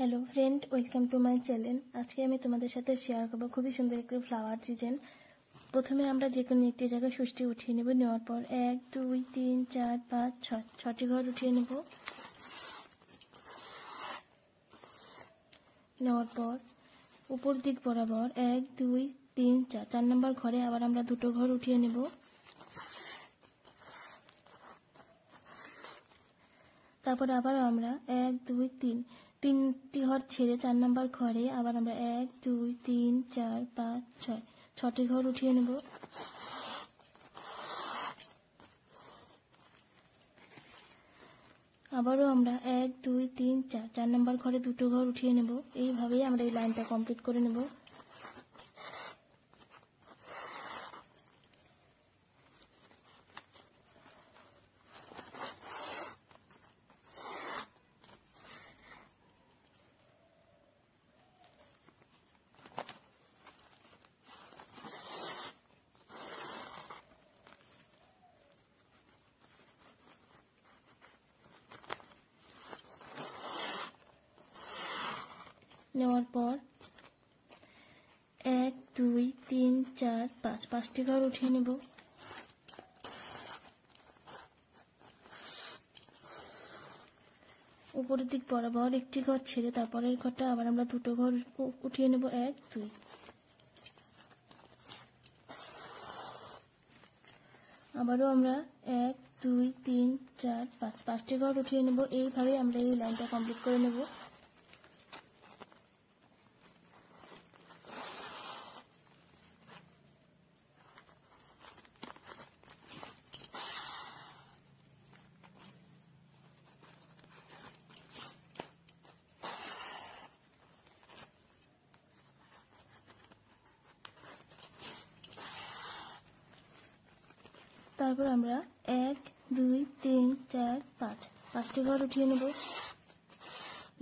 Hello friend welcome to my channel আজকে আমি তোমাদের সাথে শেয়ার করব খুবই সুন্দর একটি ফ্লাওয়ার ডিজাইন প্রথমে আমরা যে কোনো একটি জায়গায় সুষ্টি উঠিয়ে নেব। নেওয়ার পর এক, দুই, তিন, চার, পাঁচ, ছয়, ছটি ঘর উঠিয়ে নেব। নেওয়ার পর উপর দিক বরাবর এক, দুই, তিন, চার চার নম্বর ঘরে আবার আমরা দুটো ঘর উঠিয়ে নেব। তারপর আবার আমরা এক, দুই, তিন। তিনটি ঘর ছেড়ে চার নম্বর ঘরে আবার আমরা এক, দুই, তিন, চার, পাঁচ, ছয়। ছটি ঘর উঠিয়ে নেব। আবারও আমরা এক, দুই, তিন, চার। চার নম্বর ঘরে দুটো ঘর উঠিয়ে নেব। এইভাবেই আমরা এই লাইনটা কমপ্লিট করে নেব। নেওয়ার পর এক, দুই, তিন, চার, পাঁচ, পাঁচটি ঘর উঠিয়ে নেব। উপরের দিক বরাবর একটি ঘর ছেড়ে তারপরের ঘরটা আবার আমরা দুটো ঘর উঠিয়ে নেব। এক, দুই। আবারও আমরা এক, দুই, তিন, চার, পাঁচ, পাঁচটি ঘর উঠিয়ে নেব। এইভাবে আমরা এই লাইনটা কমপ্লিট করে নেব। তারপর আমরা এক, দুই, তিন, চার, পাঁচ। পাঁচটি ঘর উঠিয়ে নেব।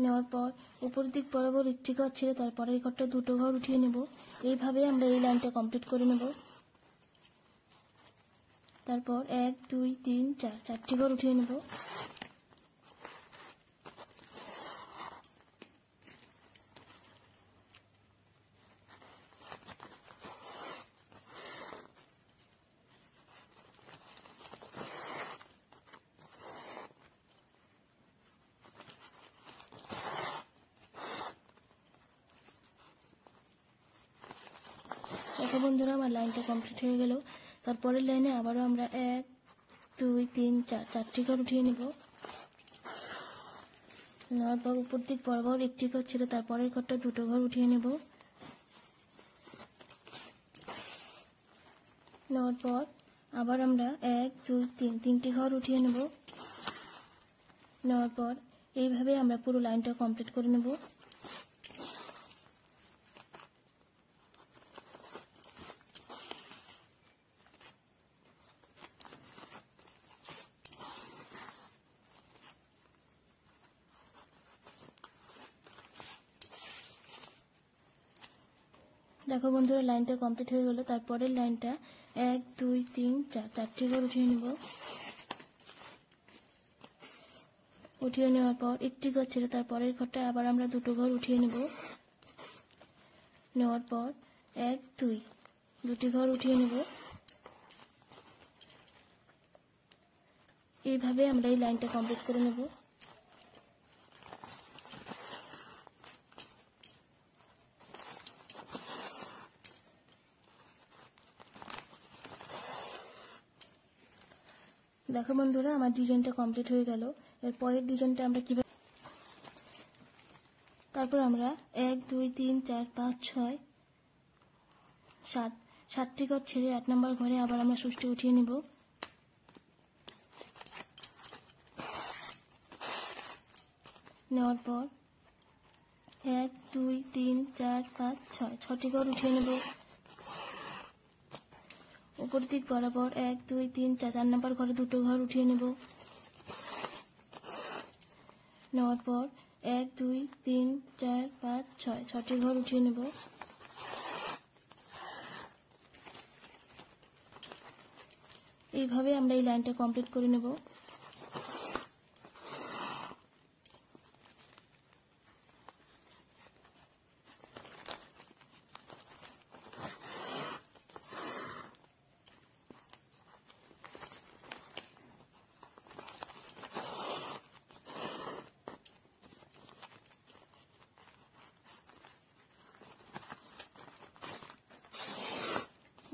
নেওয়ার পর উপর দিক বরাবর একটি ঘর ছেড়ে তারপরের ঘরটা দুটো ঘর উঠিয়ে নেব। এইভাবে আমরা এই লাইনটা কমপ্লিট করে নেব। তারপর এক, দুই, তিন, চার। চারটি ঘর উঠিয়ে নেব। দেখো বন্ধুরা, আমার লাইনটা কমপ্লিট হয়ে গেল। তারপরের লাইনে আবারও আমরা এক, দুই, তিন, চার, চারটি ঘর উঠিয়ে নেব। নেওয়ার পর উপর দিক বরাবর একটি ঘর ছিল, তারপরের ঘরটা দুটো ঘর উঠিয়ে নেব। নেওয়ার পর আবার আমরা এক, দুই, তিন, তিনটি ঘর উঠিয়ে নেব। নেওয়ার পর এইভাবে আমরা পুরো লাইনটা কমপ্লিট করে নেব। দেখো বন্ধুরা, লাইনটা কমপ্লিট হয়ে গেল। তারপরের লাইনটা এক, দুই, তিন, চার, চারটি ঘর উঠিয়ে নেব। উঠিয়ে নেওয়ার পর একটি ঘর ছেড়ে তারপরের ঘরটা আবার আমরা দুটো ঘর উঠিয়ে নেব। নেওয়ার পর এক, দুই, দুটি ঘর উঠিয়ে নেব। এইভাবে আমরা এই লাইনটা কমপ্লিট করে নেব। দেখো বন্ধুরা, আমার ডিজাইনটা কমপ্লিট হয়ে গেল। এর পরের ডিজাইনটা আমরা কীভাবে তারপর আমরা এক, দুই, তিন, চার, পাঁচ, ছয়, সাত। সাতটি ঘর ছেড়ে আট নম্বর ঘরে আবার আমরা সুষ্টি উঠিয়ে নিব। নেওয়ার পর এক, দুই, তিন, চার, পাঁচ, ছয়। ছটি ঘর উঠিয়ে নেব। উপর দিক বরাবর এক, দুই, তিন, চার চার নম্বর ঘরে দুটো ঘর উঠিয়ে নেব। নেওয়ার পর এক, দুই, তিন, চার, পাঁচ, ছয়, ছটি ঘর উঠিয়ে নেব। এইভাবে আমরা এই লাইনটা কমপ্লিট করে নেব।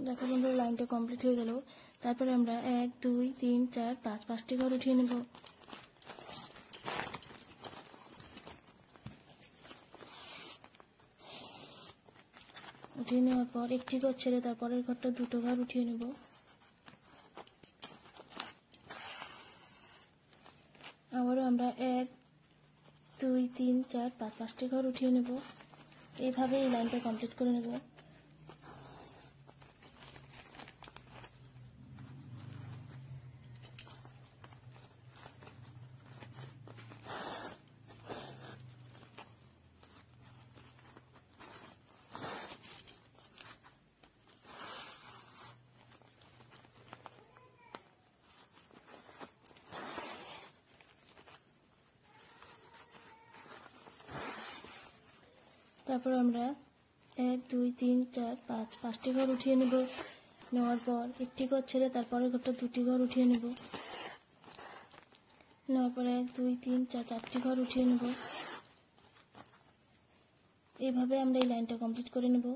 দেখো বন্ধুরা, লাইনটা কমপ্লিট হয়ে গেল। তারপরে আমরা এক, দুই, তিন, চার, পাঁচ, পাঁচটি ঘর উঠিয়ে নেব। উঠিয়ে নেওয়ার পর একটি ঘর ছেড়ে তারপরের ঘরটা দুটো ঘর উঠিয়ে নেব। আবারও আমরা এক, দুই, তিন, চার, পাঁচ, পাঁচটি ঘর উঠিয়ে নেব। এইভাবে এই লাইনটা কমপ্লিট করে নেব। তারপর আমরা এক, দুই, তিন, চার, পাঁচ, পাঁচটি ঘর উঠিয়ে নেব। নেওয়ার পর একটি ঘর ছেড়ে তারপরে ঘরটা দুটি ঘর উঠিয়ে নেব। নেওয়ার পর এক, দুই, তিন, চার, চারটি ঘর উঠিয়ে নেব। এইভাবে আমরা এই লাইনটা কমপ্লিট করে নেব।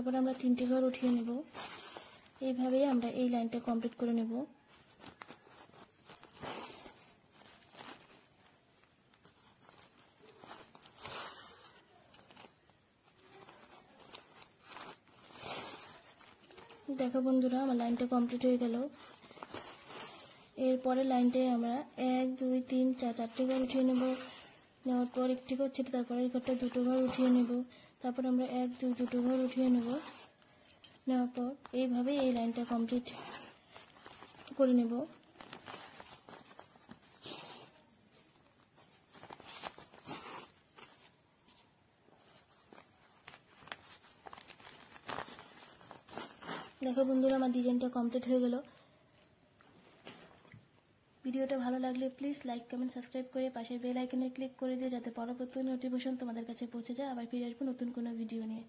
তারপর আমরা তিনটি ঘর উঠিয়ে নেব। এইভাবেই আমরা এই লাইনটা কমপ্লিট করে নেব। দেখো বন্ধুরা, আমার লাইনটা কমপ্লিট হয়ে গেল। এরপরে লাইনটায় আমরা এক, দুই, তিন, চার, চারটি ঘর উঠিয়ে নেব। নেওয়ার পর একটি ঘর ছেড়ে তারপরের ঘরটা দুটো ঘর উঠিয়ে নেব। তারপর আমরা এক, দুই, দুটো ঘর উঠিয়ে নেব। নেওয়ার পর এইভাবে এই লাইনটা কমপ্লিট করে নেব। দেখো বন্ধুরা, আমার ডিজাইনটা কমপ্লিট হয়ে গেল। ভিডিওটা ভালো লাগলে প্লিজ লাইক কমেন্ট সাবস্ক্রাইব করে পাশের বেল আইকনে ক্লিক করে দিয়ে যাতে পরবর্তী নোটিফিকেশন তোমাদের কাছে পৌঁছে যায়। আবার ফিরে আসব নতুন কোনো ভিডিও নিয়ে।